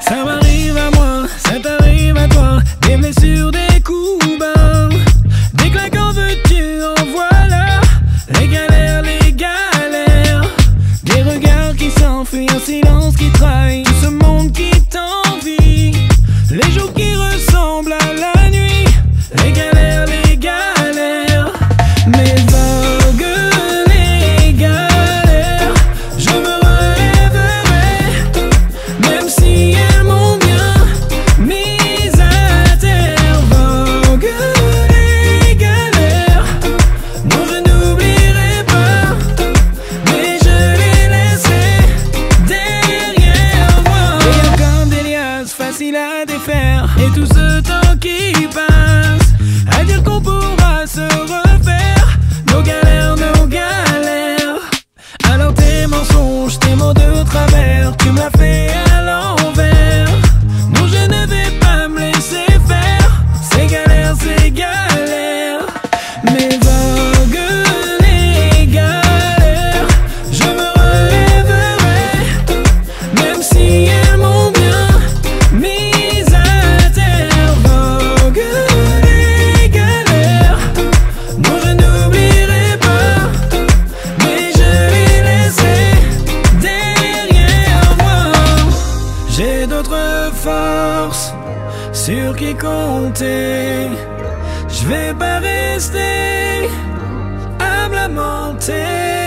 Ça m'arrive à moi, ça t'arrive à toi, des blessures, des coups bas. Des claques en veux-tu, en voilà. Les galères, les galères. Des regards qui s'enfuient, un silence qui trahit. Tout ce monde qui et tout ce temps qui passe, à dire qu'on pourra se refaire. Nos galères, nos galères. Alors tes mensonges, tes mots de travers, tu m'as fait Forces sur qui compter. Je vais pas rester à me lamenter.